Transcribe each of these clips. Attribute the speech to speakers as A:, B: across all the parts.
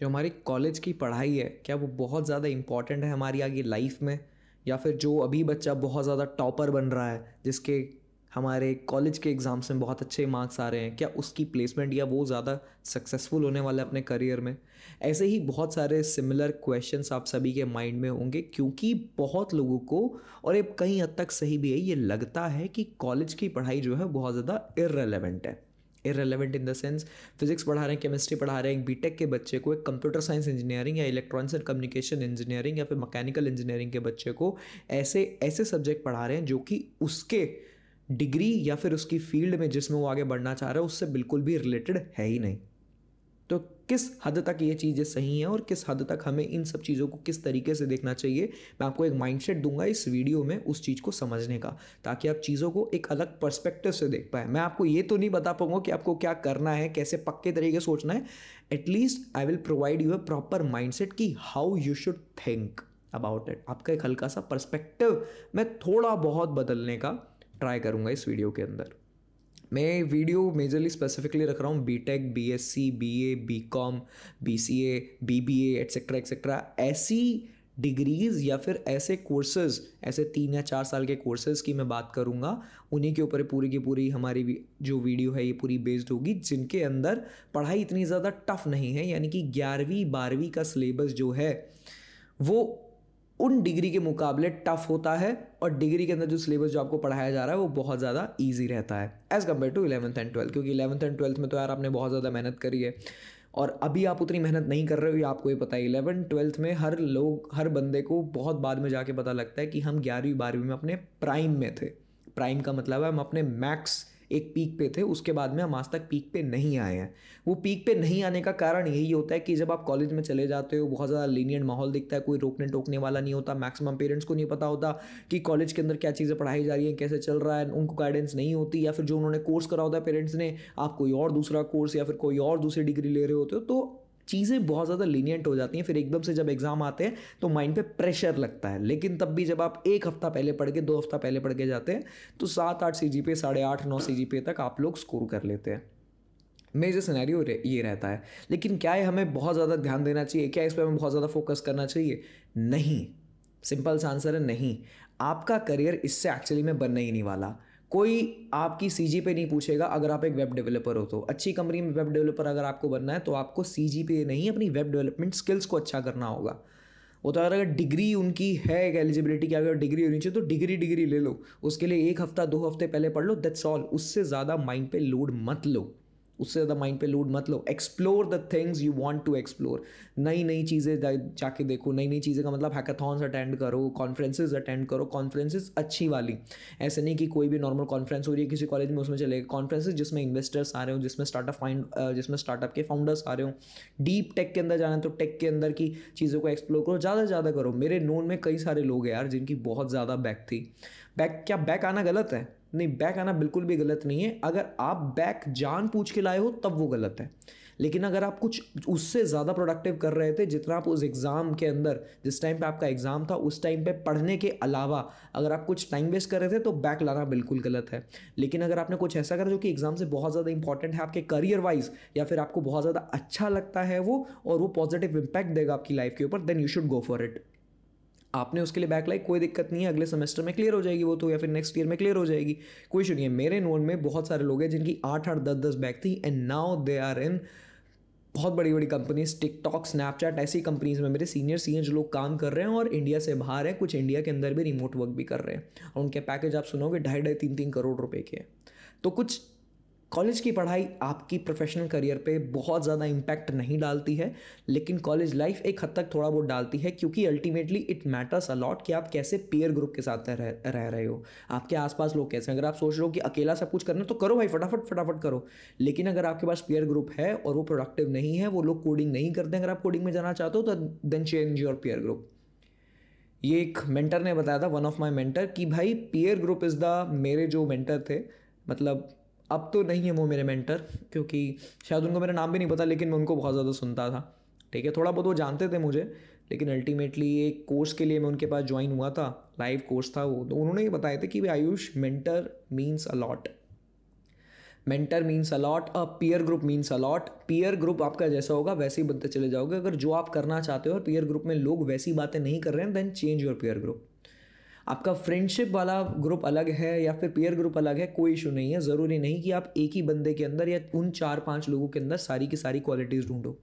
A: जो हमारी कॉलेज की पढ़ाई है, क्या वो बहुत ज़्यादा इंपॉर्टेंट है हमारी आगे लाइफ में? या फिर जो अभी बच्चा बहुत ज़्यादा टॉपर बन रहा है, जिसके हमारे कॉलेज के एग्ज़ाम्स में बहुत अच्छे मार्क्स आ रहे हैं, क्या उसकी प्लेसमेंट या वो ज़्यादा सक्सेसफुल होने वाला है अपने करियर में? ऐसे ही बहुत सारे सिमिलर क्वेश्चंस आप सभी के माइंड में होंगे, क्योंकि बहुत लोगों को, और ये कहीं हद तक सही भी है, ये लगता है कि कॉलेज की पढ़ाई जो है, बहुत ज़्यादा इरेलीवेंट है। Irrelevant in the sense physics पढ़ा रहे हैं केमिस्ट्री पढ़ा रहे हैं बी के बच्चे को, एक कंप्यूटर साइंस इंजीनियरिंग या इलेक्ट्रॉनिक्स एंड कम्युनिकेशन इंजीनियरिंग या फिर मैकेनिकल इंजीनियरिंग के बच्चे को ऐसे ऐसे सब्जेक्ट पढ़ा रहे हैं जो कि उसके डिग्री या फिर उसकी फ़ील्ड में जिसमें वो आगे बढ़ना चाह रहा है, उससे बिल्कुल भी रिलेटेड है ही नहीं। तो किस हद तक ये चीज़ें सही हैं और किस हद तक हमें इन सब चीज़ों को किस तरीके से देखना चाहिए, मैं आपको एक माइंडसेट दूँगा इस वीडियो में उस चीज़ को समझने का, ताकि आप चीज़ों को एक अलग पर्सपेक्टिव से देख पाए। मैं आपको ये तो नहीं बता पाऊँगा कि आपको क्या करना है, कैसे पक्के तरीके सोचना है। At least I will provide you a proper mind कि how you should think about it आपका एक हल्का सा पर्सपेक्टिव मैं थोड़ा बहुत बदलने का ट्राई करूँगा इस वीडियो के अंदर। मैं वीडियो मेजरली स्पेसिफिकली रख रहा हूँ B tech B S C B A B com B C A B B A etcetera etcetera ऐसी डिग्रीज़ या फिर ऐसे कोर्सेज ऐसे तीन या चार साल के कोर्सेज की मैं बात करूँगा, उन्हीं के ऊपर पूरी की पूरी हमारी जो वीडियो है ये पूरी बेस्ड होगी, जिनके अंदर पढ़ाई इतनी ज़्यादा टफ नहीं है, यानी कि ग्यारहवीं, बारहवीं का सिलेबस जो है, वो उन डिग्री के मुकाबले टफ होता है और डिग्री के अंदर जो सिलेबस जो आपको पढ़ाया जा रहा है वो बहुत ज़्यादा ईजी रहता है as compare to eleventh and twelfth क्योंकि इलेवंथ एंड ट्वेल्थ में तो यार आपने बहुत ज़्यादा मेहनत करी है और अभी आप उतनी मेहनत नहीं कर रहे हो, ये आपको ये पता है। इलेवन ट्वेल्थ में हर लोग, हर बंदे को बहुत बाद में जाके पता लगता है कि हम ग्यारहवीं, बारहवीं में अपने प्राइम में थे। प्राइम का मतलब है हम अपने मैक्स एक पीक पे थे, उसके बाद में हम आज तक पीक पे नहीं आए हैं। वो पीक पे नहीं आने का कारण यही होता है कि जब आप कॉलेज में चले जाते हो, बहुत ज़्यादा लीनियंट माहौल दिखता है, कोई रोकने टोकने वाला नहीं होता मैक्सिमम पेरेंट्स को नहीं पता होता कि कॉलेज के अंदर क्या चीज़ें पढ़ाई जा रही हैं, कैसे चल रहा है, उनको गाइडेंस नहीं होती या फिर जो उन्होंने कोर्स करा होता है पेरेंट्स ने, आप कोई और दूसरा कोर्स या फिर कोई और दूसरी डिग्री ले रहे होते हो तो चीज़ें बहुत ज़्यादा लीनियंट हो जाती हैं। फिर एकदम से जब एग्ज़ाम आते हैं तो माइंड पे प्रेशर लगता है। लेकिन तब भी जब आप एक हफ़्ता पहले पढ़ के, दो हफ़्ता पहले पढ़ के जाते हैं तो सात आठ सी जी पे साढ़े आठ, नौ सी जी पे तक आप लोग स्कोर कर लेते हैं। मेजर सिनेरियो ये रहता है। लेकिन क्या है हमें बहुत ज़्यादा ध्यान देना चाहिए? क्या इस पर हमें बहुत ज़्यादा फोकस करना चाहिए? नहीं। सिंपल सा आंसर है, नहीं। आपका करियर इससे एक्चुअली में बनने ही नहीं वाला। कोई आपकी सी जी पे नहीं पूछेगा अगर आप एक वेब डेवलपर हो तो। अच्छी कंपनी में वेब डेवलपर अगर आपको बनना है तो आपको सी जी पे नहीं, अपनी वेब डेवलपमेंट स्किल्स को अच्छा करना होगा। वो तो अगर डिग्री उनकी है एक एलिजिबिलिटी की अगर डिग्री होनी चाहिए तो डिग्री डिग्री ले लो। उसके लिए एक हफ़्ता, दो हफ़्ते पहले पढ़ लो दैट्स ऑल उससे ज़्यादा माइंड पे लोड मत लो। उससे ज़्यादा माइंड पे लोड मत लो. Explore the things you want to explore नई नई चीज़ें जाके देखो. नई नई चीज़ें का मतलब हैकाथॉन्स अटेंड करो कॉन्फ्रेंसेज अटेंड करो. कॉन्फ्रेंसेज अच्छी वाली. ऐसे नहीं कि कोई भी नॉर्मल कॉन्फ्रेंस हो रही है किसी कॉलेज में, उसमें चलेगा. कॉन्फ्रेंसेज जिसमें इन्वेस्टर्स आ रहे हो, जिसमें स्टार्टअप फाइंड जिसमें स्टार्टअप के फाउंडर्स आ रहे हो. डीप टेक के अंदर जाना है तो टेक के अंदर की चीज़ों को एक्सप्लोर करो. ज़्यादा से ज़्यादा करो. मेरे नोन में कई सारे लोग हैं यार, जिनकी बहुत ज़्यादा बैक थी. बैक क्या बैक आना गलत है? नहीं बैक आना बिल्कुल भी गलत नहीं है। अगर आप बैक जान पूछ के लाए हो, तब वो गलत है। लेकिन अगर आप कुछ उससे ज़्यादा प्रोडक्टिव कर रहे थे, जितना आप उस एग्ज़ाम के अंदर, जिस टाइम पे आपका एग्ज़ाम था, उस टाइम पे पढ़ने के अलावा अगर आप कुछ टाइम वेस्ट कर रहे थे तो बैक लाना बिल्कुल गलत है। लेकिन अगर आपने कुछ ऐसा करा जो कि एग्ज़ाम से बहुत ज़्यादा इंपॉर्टेंट है आपके करियर वाइज या फिर आपको बहुत ज़्यादा अच्छा लगता है वो, और वो पॉजिटिव इंपैक्ट देगा आपकी लाइफ के ऊपर then you should go for it आपने उसके लिए बैक लाई कोई दिक्कत नहीं है, अगले सेमेस्टर में क्लियर हो जाएगी वो तो या फिर नेक्स्ट ईयर में क्लियर हो जाएगी। कोई इशू नहीं है। मेरे नोन में बहुत सारे लोग हैं जिनकी आठ आठ, दस दस बैक थी and now they are in बहुत बड़ी बड़ी कंपनीज़ टिकटॉक स्नैपचैट ऐसी कंपनीज़ में मेरे सीनियर सीनियर जो लोग काम कर रहे हैं और इंडिया से बाहर हैं। कुछ इंडिया के अंदर भी रिमोट वर्क भी कर रहे हैं। और उनके पैकेज आप सुनोगे, ढाई ढाई, तीन तीन करोड़ रुपए के तो कुछ कॉलेज की पढ़ाई आपकी प्रोफेशनल करियर पे बहुत ज़्यादा इम्पैक्ट नहीं डालती है लेकिन कॉलेज लाइफ एक हद तक थोड़ा बहुत डालती है क्योंकि अल्टीमेटली इट मैटर्स अलॉट कि आप कैसे पेयर ग्रुप के साथ रह, रह रहे हो। आपके आसपास लोग कैसे अगर आप सोच रहे हो कि अकेला सब कुछ करना तो करो भाई फटाफट फटाफट करो। लेकिन अगर आपके पास पेयर ग्रुप है और वो प्रोडक्टिव नहीं है वो लोग कोडिंग नहीं करते अगर आप कोडिंग में जाना चाहते हो तो then change your pair group ये एक मेंटर ने बताया था वन ऑफ़ माई मेंटर कि भाई पेयर ग्रुप इज़ द मेरे जो मेंटर थे मतलब अब तो नहीं है वो मेरे मेंटर क्योंकि शायद उनको मेरा नाम भी नहीं पता, लेकिन मैं उनको बहुत ज़्यादा सुनता था। ठीक है, थोड़ा बहुत वो जानते थे मुझे, लेकिन अल्टीमेटली एक कोर्स के लिए मैं उनके पास ज्वाइन हुआ था लाइव कोर्स था वो तो उन्होंने ये बताया था कि भाई Ayush mentor means allot mentor means allot a peer group means allot peer group आपका जैसा होगा, वैसे ही बनते चले जाओगे। अगर जो आप करना चाहते हो और पीयर ग्रुप में लोग वैसी बातें नहीं कर रहे हैं then change your peer group आपका फ्रेंडशिप वाला ग्रुप अलग है या फिर पेयर ग्रुप अलग है, कोई इशू नहीं है। ज़रूरी नहीं कि आप एक ही बंदे के अंदर या उन चार पाँच लोगों के अंदर सारी की सारी क्वालिटीज़ ढूंढो।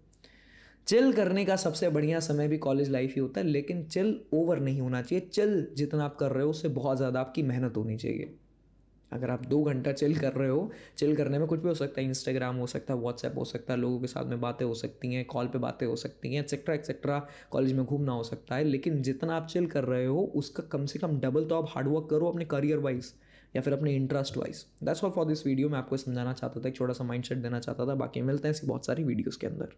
A: चिल करने का सबसे बढ़िया समय भी कॉलेज लाइफ ही होता है, लेकिन चिल ओवर नहीं होना चाहिए। चिल जितना आप कर रहे हो, उससे बहुत ज़्यादा आपकी मेहनत होनी चाहिए। अगर आप दो घंटा चिल कर रहे हो चिल करने में कुछ भी हो सकता है इंस्टाग्राम हो सकता है व्हाट्सएप हो सकता है, लोगों के साथ में बातें हो सकती हैं कॉल पे बातें हो सकती हैं एक्सेट्रा एक्सेट्रा कॉलेज में घूमना हो सकता है, लेकिन जितना आप चिल कर रहे हो, उसका कम से कम डबल तो आप हार्डवर्क करो अपने करियर वाइज या फिर अपने interest wise that's all for this video मैं आपको समझाना चाहता था, एक छोटा सा माइंड देना चाहता था। बाकी मिलते हैं ऐसी बहुत सारी वीडियोज़ के अंदर।